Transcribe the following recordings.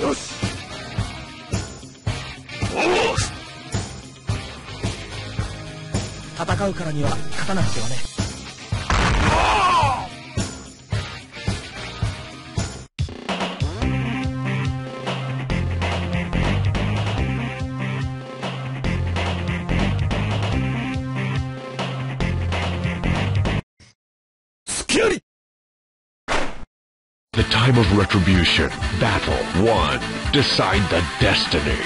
よし。戦うからには勝たなくてはね。The time of retribution. Battle 1. Decide the destiny.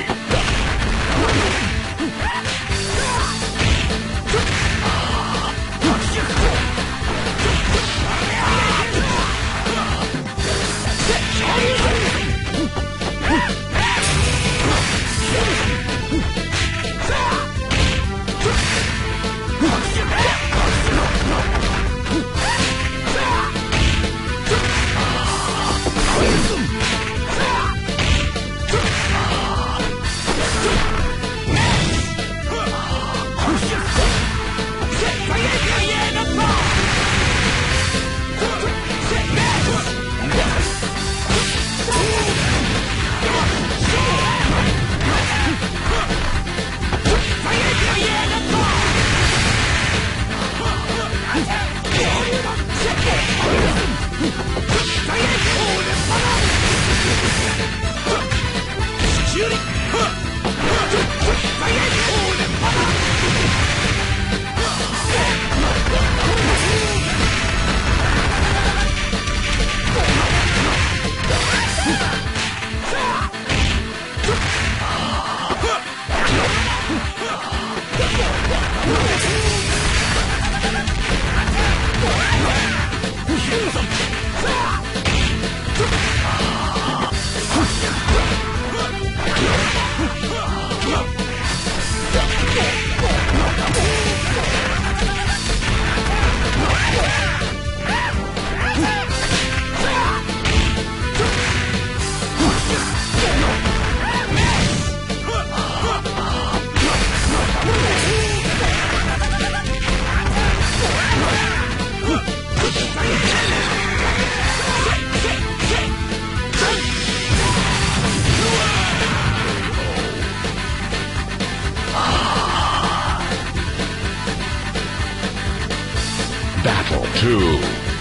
2.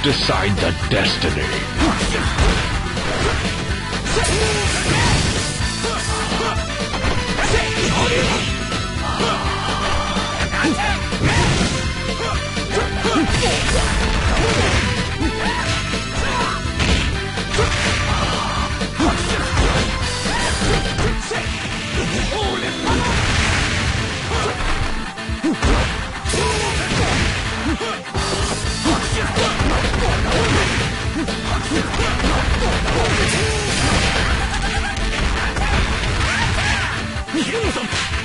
Decide the destiny. 水野さん